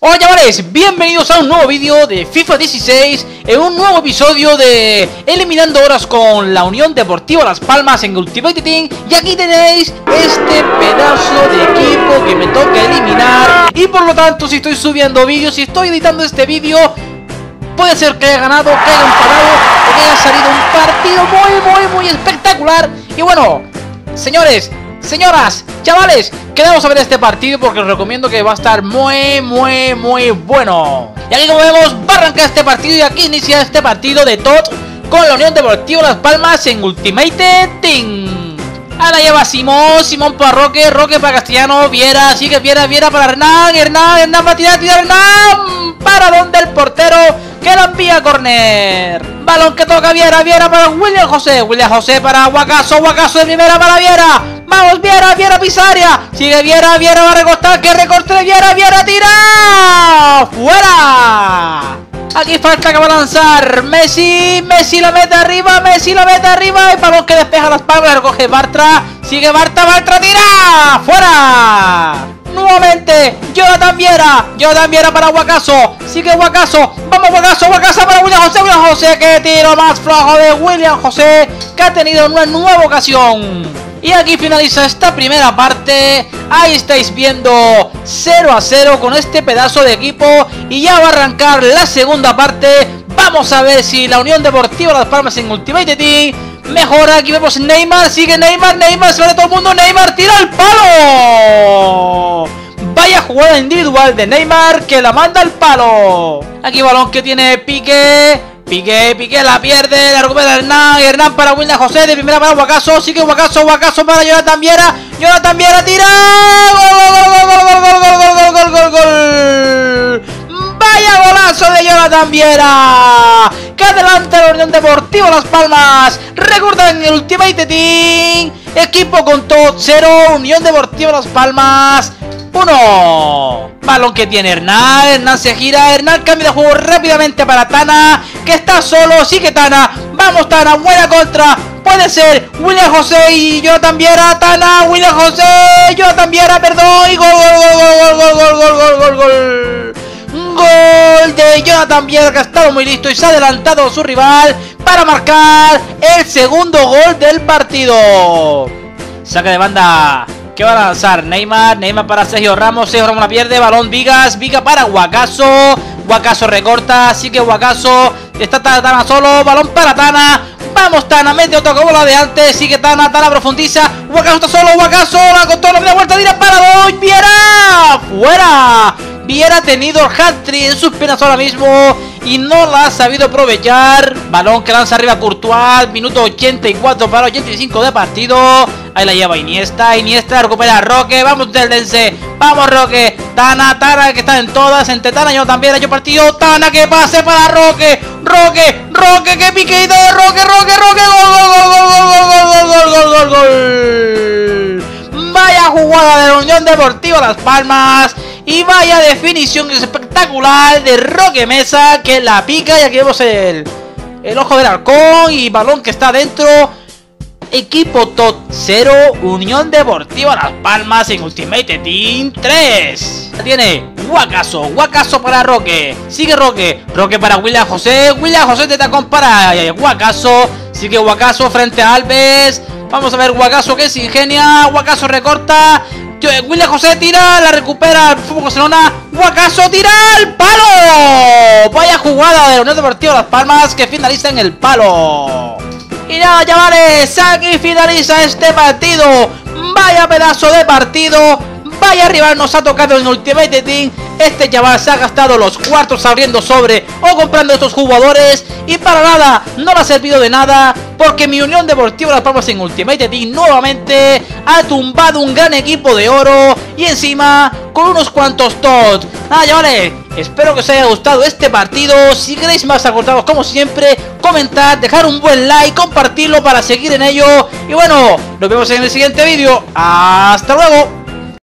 Hola chavales, bienvenidos a un nuevo vídeo de FIFA 16 En un nuevo episodio de Eliminando Horas con la Unión Deportiva Las Palmas en Ultimate Team. Y aquí tenéis este pedazo de equipo que me toca eliminar. Y por lo tanto si estoy subiendo vídeos, si estoy editando este vídeo Puede ser que haya ganado, que haya empatado o que haya salido un partido muy muy muy espectacular. Y bueno, señores, señoras, chavales Queremos a ver este partido porque os recomiendo que va a estar muy, muy, muy bueno. Y aquí como vemos, va a arrancar este partido y aquí inicia este partido de TOT con la Unión Deportiva Las Palmas en Ultimate Team. Ahora lleva Simón, Simón para Roque, Roque para Castellano, Viera, sigue Viera, Viera para Hernán, Hernán, Hernán va a tirar, tirar Hernán. Para donde el portero que lo envía a corner. Balón que toca Viera, Viera para William José, William José para Guacaso, Guacaso de primera para Viera. Vamos, Viera, Viera Pisaria. Sigue Viera, Viera va a recortar. Que recorte Viera, Viera tira. ¡Fuera! Aquí falta que va a lanzar Messi, Messi la mete arriba, Messi la mete arriba y balón que despeja las palmas, recoge Bartra, sigue Bartra, Bartra tira, fuera. Nuevamente, Jonathan Viera, Jonathan Viera para Guacaso, sigue Guacaso, vamos Guacaso, Guacaso para William José, William José, que tiro más flojo de William José, que ha tenido una nueva ocasión. Y aquí finaliza esta primera parte. Ahí estáis viendo 0 a 0 con este pedazo de equipo. Y ya va a arrancar la segunda parte. Vamos a ver si la Unión Deportiva Las Palmas en Ultimate Team mejora. Aquí vemos Neymar. Sigue Neymar. Neymar se va de todo el mundo. Neymar tira el palo. Vaya jugada individual de Neymar que la manda al palo. Aquí balón que tiene Pique. Piqué, Piqué la pierde, la recupera Hernán, Hernán para William José, de primera para Guacaso, sigue Guacaso, Guacaso para Jonathan Viera, Jonathan Viera tira, gol, gol, gol, gol, gol, gol, gol, gol, gol, vaya golazo de Jonathan Viera, que adelanta la Unión Deportiva Las Palmas, recuerden el Ultimate Team, equipo con todo 0, Unión Deportiva Las Palmas, 1. Balón que tiene Hernán, Hernán se gira, Hernán cambia de juego rápidamente para Tana, que está solo, sigue Tana, vamos Tana, buena contra, puede ser, William José y yo también era Tana, William José, yo también era, perdón, y gol, gol, gol, gol, gol, gol, gol, gol, gol, gol de Jonathan Viera que ha estado muy listo y se ha adelantado a su rival para marcar el segundo gol del partido. Saca de banda que va a lanzar Neymar, Neymar para Sergio Ramos, Sergio Ramos la pierde, balón Vigas, Viga para Guacaso, Guacaso recorta, sigue Guacaso, está Tana solo, balón para Tana, vamos Tana, mete otro bola de antes, sigue Tana, Tana profundiza, Guacaso está solo, Guacaso, la contó, la vuelta, tira para Doy, Viera, fuera, Viera tenido el hat-trick en sus penas ahora mismo y no la ha sabido aprovechar. Balón que lanza arriba Courtois, minuto 84 para 85 de partido. Ahí la lleva Iniesta, Iniesta recupera a Roque, vamos Dense, vamos Roque, Tana, Tana que está en todas, entre Tana yo también hecho partido, Tana que pase para Roque, Roque, Roque, que piquito de Roque, Roque, Roque, gol, gol, gol, gol, gol, gol, gol, gol, gol, Vaya jugada de la Unión Deportiva Las Palmas y vaya definición espectacular de Roque Mesa que la pica y aquí vemos el, el ojo del halcón y balón que está dentro. Equipo TOT 0, Unión Deportiva Las Palmas en Ultimate Team 3. Tiene Guacaso, Guacaso para Roque. Sigue Roque, Roque para William José. William José te tacón para Guacaso. Sigue Guacaso frente a Alves. Vamos a ver Guacaso que se ingenia. Guacaso recorta. William José tira, la recupera el Fútbol Barcelona. Guacaso tira el palo. Vaya jugada de la Unión Deportiva Las Palmas que finaliza en el palo. Y nada, chavales, aquí finaliza este partido. Vaya pedazo de partido. Vaya rival nos ha tocado en Ultimate Team. Este chaval se ha gastado los cuartos abriendo sobre o comprando estos jugadores. Y para nada, no le ha servido de nada. Porque mi Unión Deportiva Las Palmas en Ultimate Team nuevamente ha tumbado un gran equipo de oro. Y encima con unos cuantos tots. Nada, chavales, espero que os haya gustado este partido. Si queréis más acortados como siempre, comentar, dejar un buen like, compartirlo para seguir en ello. Y bueno, nos vemos en el siguiente vídeo. Hasta luego.